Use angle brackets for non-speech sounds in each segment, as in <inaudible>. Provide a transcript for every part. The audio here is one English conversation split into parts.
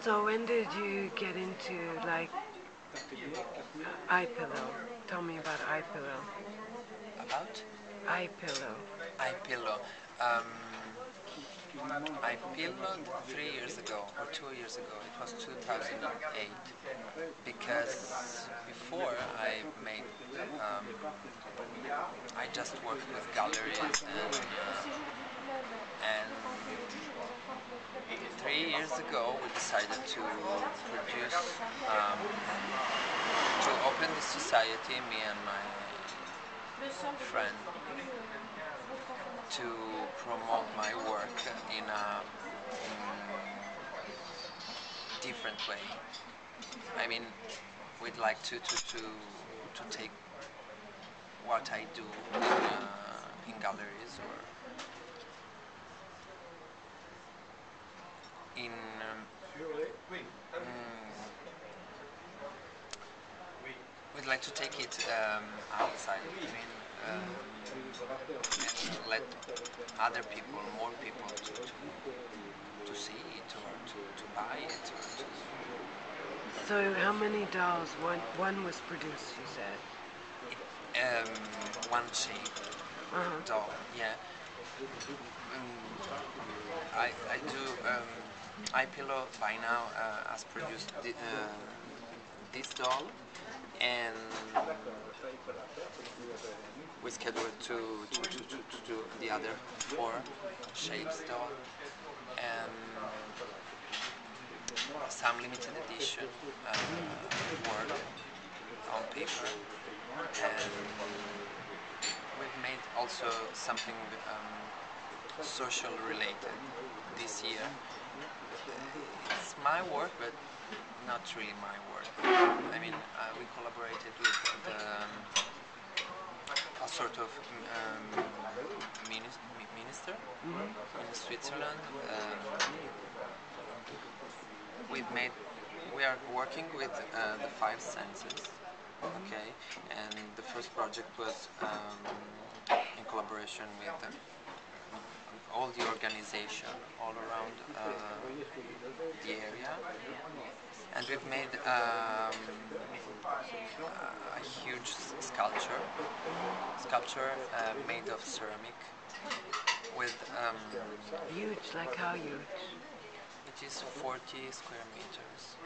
So when did you get into like eye pillow? Tell me about eye pillow. About iPillow. iPillow. Um, I pillowed three years ago or two years ago. It was 2008 because before I made, um, I just worked with galleries and, uh, and three years ago we decided to produce, um, to open the society, me and my friend to promote my work in a different way. I mean, we'd like to to, to, to take what I do in, uh, in galleries or in um, mm, we'd like to take it um, outside. I mean, um, and let other people, more people, to, to, to see it or to, to buy it. So how many dolls? One one was produced, you said. Um, one shape Uh-huh. doll, yeah. Um, I, I do. IPillow by now uh, has produced uh, this doll, and we scheduled to, to, to, to, do the other four shapes doll, and some limited edition uh, work on paper, and we've made also something um, social related this my work, but not really my work. I mean, uh, we collaborated with the, um, a sort of um, minis- mi- minister in Switzerland. Um, we've made, we are working with uh, the five senses. Okay, and the first project was um, in collaboration with um, all the organization all around uh, the area, and we've made um, a huge sculpture, sculpture uh, made of ceramic, with um, Huge, like how huge? it is 40 square meters,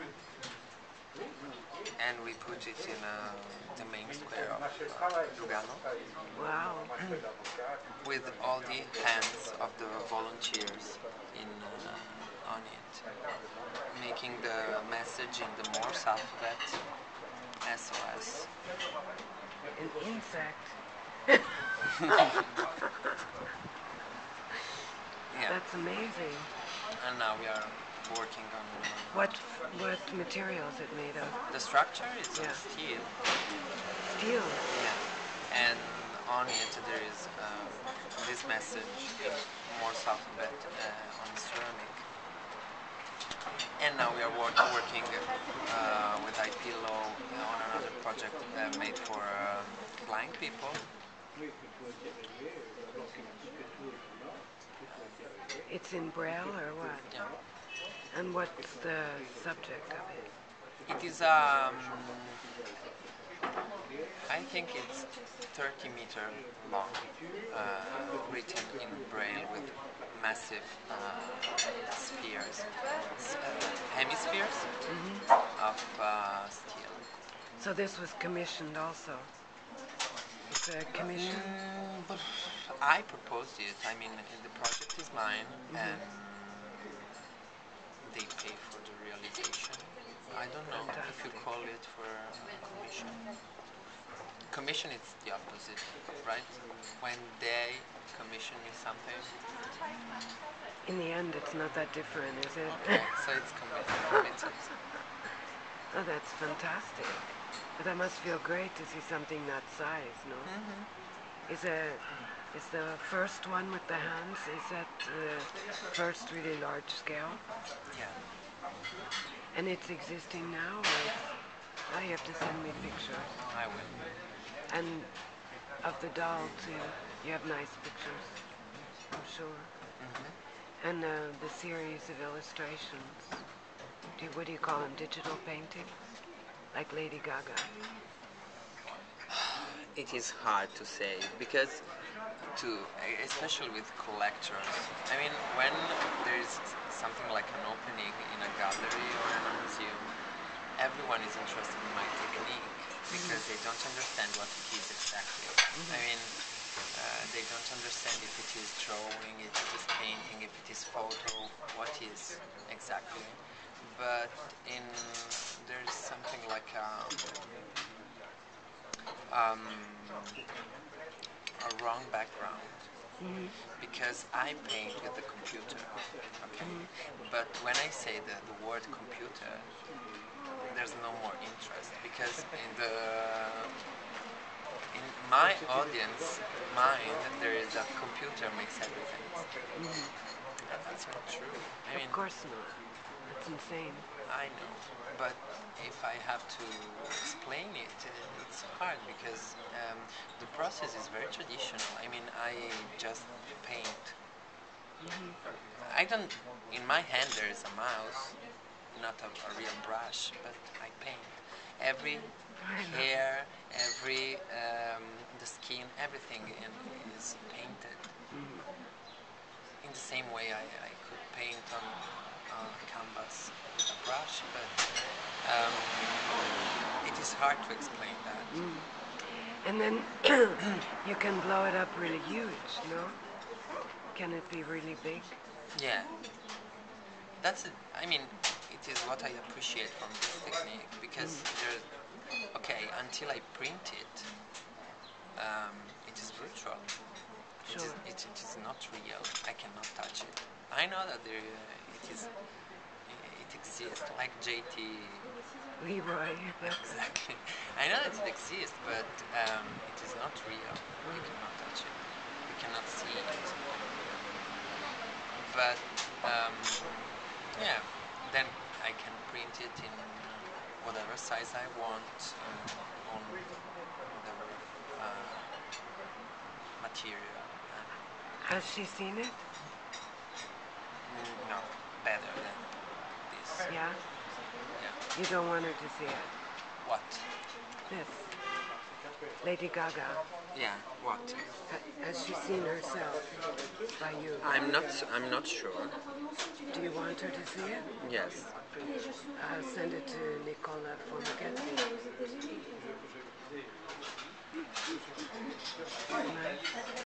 and we put it in uh, the main square of uh, Lugano. Wow. with all the hands of the volunteers in uh, on it, making the message in the Morse alphabet SOS. An insect. <laughs> Yeah, That's amazing. and now we are working on uh, What what material is it made of? the structure. Is Yeah. of steel, Steel. yeah, and on it there is um, this message in Morse alphabet uh, on ceramic. And now we are work, working uh, with iPillow on another project uh, made for um, blind people. It's in braille or what? Yeah. And what's the subject of it? It is, um, I think it's 30 meter long, uh, written in braille with massive uh, spheres, uh, hemispheres of uh, steel. So this was commissioned also. It's a commission. Mm, I proposed it. I mean, the project is mine, and they pay for the realization. I don't know if you call it for commission. Commission is the opposite, right? When they commission you something, In the end, it's not that different, is it? okay, so it's commi- <laughs> committed. oh, that's fantastic. But that must feel great to see something that size, no? Mm-hmm. Is a is the first one with the hands? Is that the first really large scale? Yeah. And it's existing now? Or oh, you have to send me pictures. I will. And of the doll too. You have nice pictures, I'm sure. And uh, the series of illustrations, do you, what do you call them? Digital paintings? Like Lady Gaga? <sighs> It is hard to say because to especially with collectors. I mean, when there is something like an opening in a gallery or in a museum, everyone is interested in my technique because they don't understand what it is exactly. I mean, uh, they don't understand if it is drawing, if it is painting, if it is photo, what is exactly. But in there's something like a um, a wrong background because I paint with the computer. Okay, but when I say the, the word computer, there's no more interest because in the in my audience mind there is a computer makes everything. And that's not true. I mean, Of course not. That's insane. I know, but if I have to explain it, uh, it's hard because um, the process is very traditional. I mean, I just paint. I don't. In my hand there is a mouse, not a, a real brush, but I paint. Every <laughs> hair, every um, the skin, everything in, is painted. In the same way, I, I could paint on on a canvas with a brush, but um, it is hard to explain that. And then <clears throat> you can blow it up really huge, no? Can it be really big? Yeah, that's it. I mean, it is what I appreciate from this technique because there, okay, until I print it, um, it is virtual. It is, Sure. it, it is not real. I cannot touch it. I know that there, uh, is, it exists like JT. Leroy. <laughs> Exactly. I know that it exists, but um, it is not real. You cannot touch it. You cannot see it. But um, yeah, then I can print it in whatever size I want uh, on whatever uh, material. Has she seen it? mm, no, better than this. Yeah? Yeah. You don't want her to see it? What? This. Lady Gaga. Yeah. What? Has she seen herself by you? I'm not. I'm not sure. Do you want her to see it? Yes. I'll send it to Nicola Formichetti. Nice.